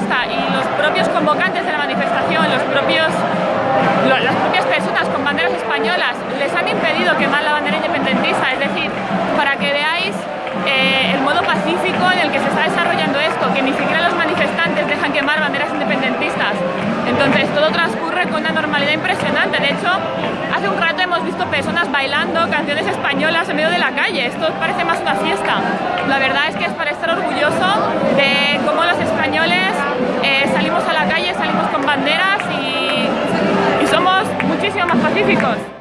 y los propios convocantes de la manifestación, los propios, lo, las propias personas con banderas españolas, les han impedido quemar la bandera independentista. Es decir, para que veáis eh, el modo pacífico en el que se está desarrollando esto, que ni siquiera los manifestantes dejan quemar banderas independentistas. Entonces todo transcurre con una normalidad impresionante. De hecho, hace un rato hemos visto personas bailando canciones españolas en medio de la calle. Esto parece más una fiesta. La verdad es que banderas y, y somos muchísimo más pacíficos.